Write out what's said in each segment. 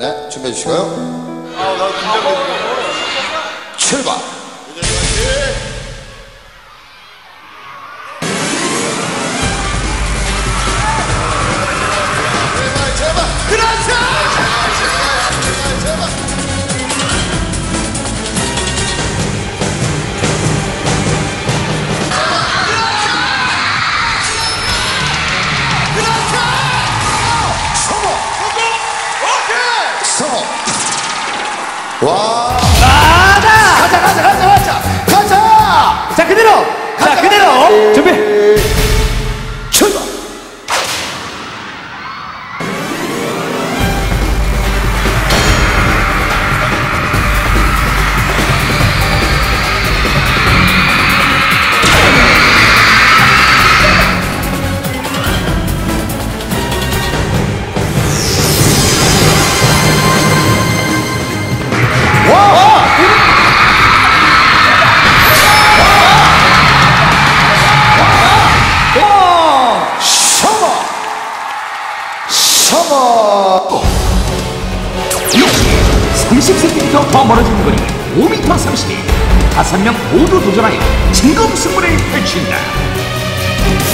네, 준비해 주시고요. 출발. 제발, 와! 가자! 가자, 가자! 30cm 더 멀어진 거리 5m 30. 다섯 명 모두 도전하여 진검 승부를 펼친다.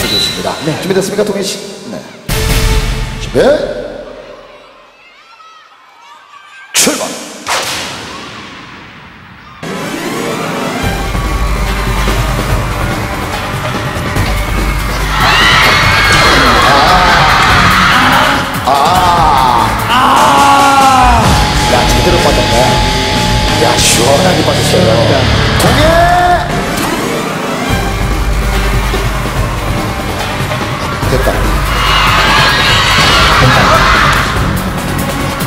알겠습니다. 네. 준비됐습니까, 동현 씨? 네. 준비. 야, 시원하게 빠졌어요. 동해! 됐다.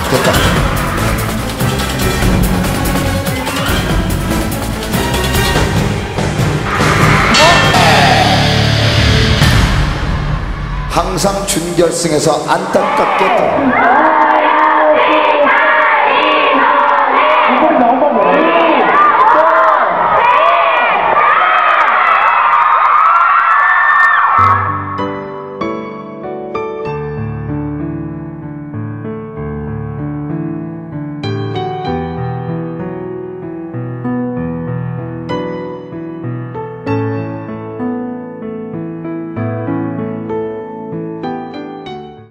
됐다. 항상 준결승에서 안타깝게 떨어.